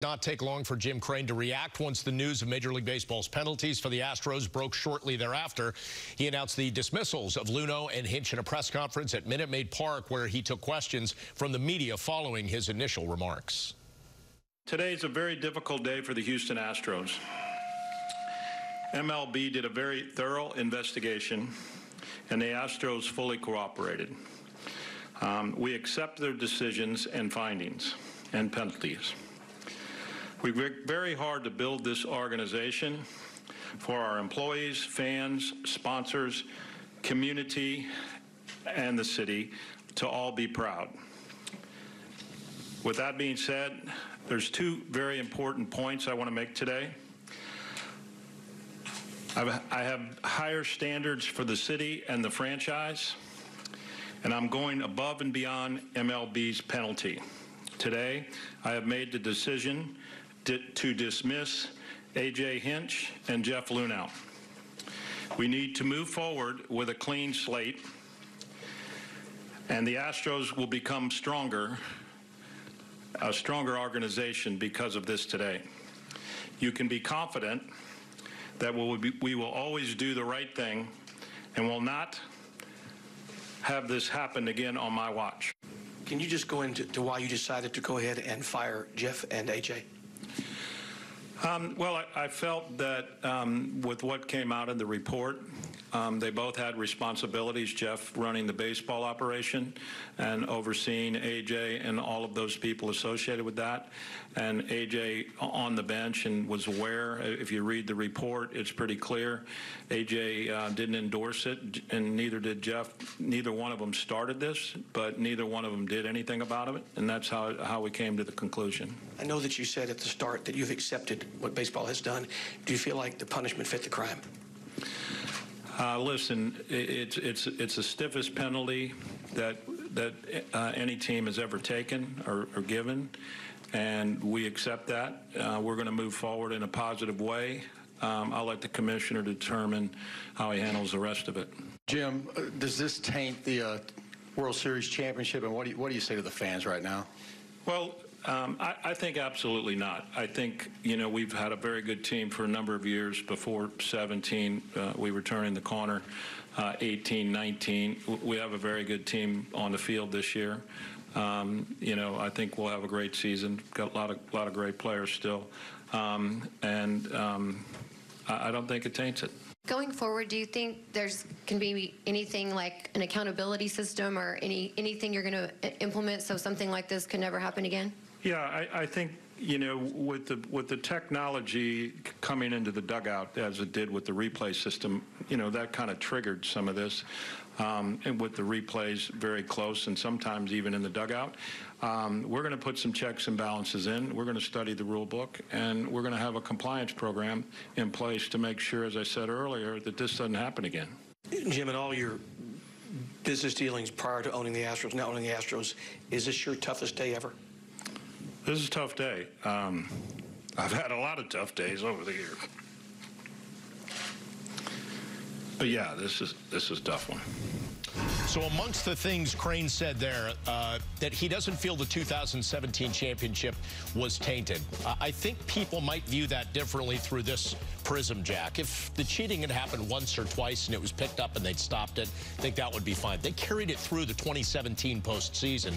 Not take long for Jim Crane to react once the news of Major League Baseball's penalties for the Astros broke shortly thereafter. He announced the dismissals of Luhnow and Hinch in a press conference at Minute Maid Park where he took questions from the media following his initial remarks. Today is a very difficult day for the Houston Astros. MLB did a very thorough investigation and the Astros fully cooperated. Um, we accept their decisions and findings and penalties. We worked very hard to build this organization for our employees, fans, sponsors, community, and the city to all be proud. With that being said, there's two very important points I want to make today. I've, I have higher standards for the city and the franchise, and I'm going above and beyond MLB's penalty. Today, I have made the decision to dismiss A.J. Hinch and Jeff Luhnow. We need to move forward with a clean slate, and the Astros will become stronger, a stronger organization because of this today. You can be confident that we will always do the right thing and will not have this happen again on my watch. Can you just go into why you decided to go ahead and fire Jeff and AJ? Um, well, I, I, felt that um, with what came out in the report, um, they both had responsibilities, Jeff running the baseball operation and overseeing AJ and all of those people associated with that. And AJ on the bench and was aware. If you read the report, it's pretty clear. AJ uh, didn't endorse it, and neither did Jeff. Neither one of them started this, but neither one of them did anything about it. And that's how, how we came to the conclusion. I know that you said at the start that you've accepted what baseball has done. Do you feel like the punishment fit the crime? Uh, listen, it's it's it's the stiffest penalty that that uh, any team has ever taken or, or, given, and we accept that. Uh, we're going to move forward in a positive way. Um, I'll let the commissioner determine how he handles the rest of it. Jim, uh, does this taint the uh, World Series championship, and what do you, what do you say to the fans right now? Well, um, I, I, think absolutely not. I think, you know, we've had a very good team for a number of years before 17. Uh, we were turning the corner, uh, 18, 19. We have a very good team on the field this year. Um, you know, I think we'll have a great season. Got a lot of, lot of great players still. Um, and um, I, I don't think it taints it. Going forward, do you think there's can be anything like an accountability system or any anything you're going to implement so something like this can never happen again? Yeah, I, I think you know, with the with the technology coming into the dugout as it did with the replay system, you know, that kind of triggered some of this. Um, and with the replays very close and sometimes even in the dugout, um, we're going to put some checks and balances in. We're going to study the rule book, and we're going to have a compliance program in place to make sure, as I said earlier, that this doesn't happen again. Jim, in all your business dealings prior to owning the Astros, now owning the Astros, is this your toughest day ever? This is a tough day. Um, I've had a lot of tough days over the years. But yeah, this is this is tough one. So amongst the things Crane said there, uh, that he doesn't feel the 2017 championship was tainted. Uh, I think people might view that differently through this prism, Jack. If the cheating had happened once or twice and it was picked up and they'd stopped it, I think that would be fine. They carried it through the 2017 postseason.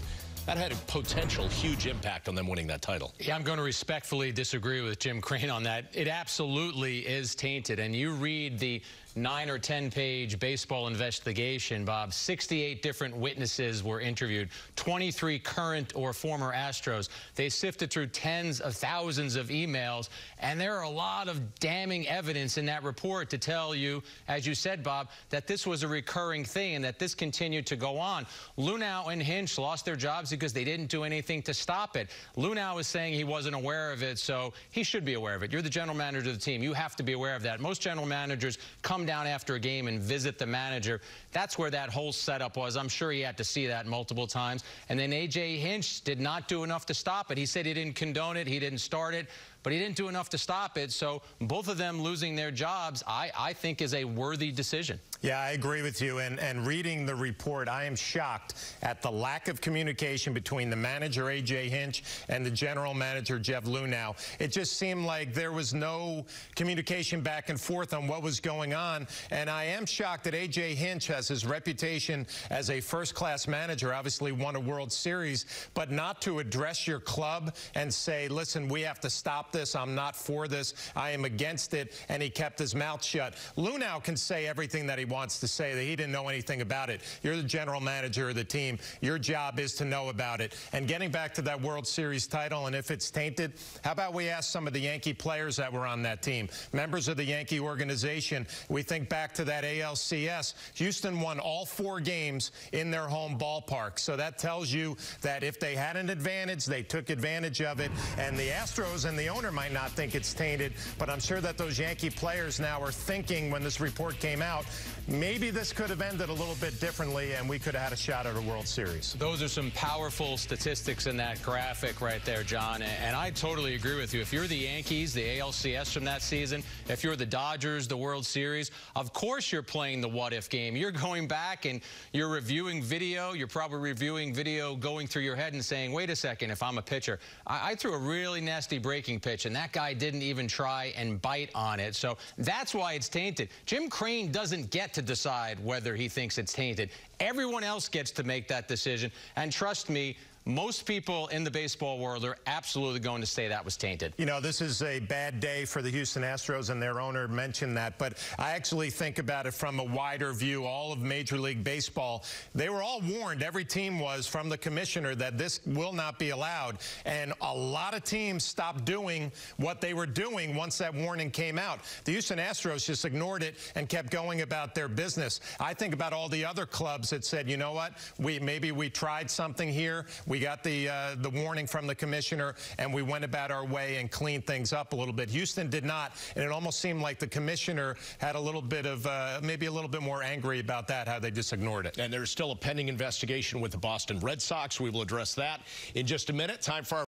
That had a potential huge impact on them winning that title. Yeah, I'm going to respectfully disagree with Jim Crane on that. It absolutely is tainted. And you read the nine or 10 page baseball investigation, Bob. 68 different witnesses were interviewed, 23 current or former Astros. They sifted through tens of thousands of emails, and there are a lot of damning evidence in that report to tell you, as you said, Bob, that this was a recurring thing and that this continued to go on. Luhnow and Hinch lost their jobs because they didn't do anything to stop it. Luhnow is saying he wasn't aware of it, so he should be aware of it. You're the general manager of the team. You have to be aware of that. Most general managers come come down after a game and visit the manager. That's where that whole setup was. I'm sure he had to see that multiple times. And then A.J. Hinch did not do enough to stop it. He said he didn't condone it. He didn't start it. But he didn't do enough to stop it. So both of them losing their jobs, I, I think, is a worthy decision. Yeah, I agree with you. And, and reading the report, I am shocked at the lack of communication between the manager, A.J. Hinch, and the general manager, Jeff Luhnow. It just seemed like there was no communication back and forth on what was going on. And I am shocked that A.J. Hinch has his reputation as a first-class manager, obviously won a World Series, but not to address your club and say, listen, we have to stop this. I'm not for this. I am against it. And he kept his mouth shut. Luhnow can say everything that he wants to say that he didn't know anything about it. You're the general manager of the team. Your job is to know about it. And getting back to that World Series title, and if it's tainted, how about we ask some of the Yankee players that were on that team, members of the Yankee organization. We think back to that ALCS. Houston won all four games in their home ballpark. So that tells you that if they had an advantage, they took advantage of it. And the Astros and the owner might not think it's tainted, but I'm sure that those Yankee players now are thinking when this report came out, maybe this could have ended a little bit differently and we could have had a shot at a World Series. Those are some powerful statistics in that graphic right there, John. And I totally agree with you. If you're the Yankees, the ALCS from that season, if you're the Dodgers, the World Series, of course you're playing the what if game. You're going back and you're reviewing video. You're probably reviewing video going through your head and saying, wait a second, if I'm a pitcher, I, I threw a really nasty breaking pitch and that guy didn't even try and bite on it. So that's why it's tainted. Jim Crane doesn't get to decide whether he thinks it's tainted. Everyone else gets to make that decision. And trust me, most people in the baseball world are absolutely going to say that was tainted. You know, this is a bad day for the Houston Astros, and their owner mentioned that. But I actually think about it from a wider view. All of Major League Baseball, they were all warned, every team was, from the commissioner that this will not be allowed. And a lot of teams stopped doing what they were doing once that warning came out. The Houston Astros just ignored it and kept going about their business. I think about all the other clubs that said, you know what, we maybe we tried something here. We got the uh, the warning from the commissioner, and we went about our way and cleaned things up a little bit. Houston did not, and it almost seemed like the commissioner had a little bit of uh, maybe a little bit more angry about that, how they just ignored it. And there's still a pending investigation with the Boston Red Sox. We will address that in just a minute. Time for our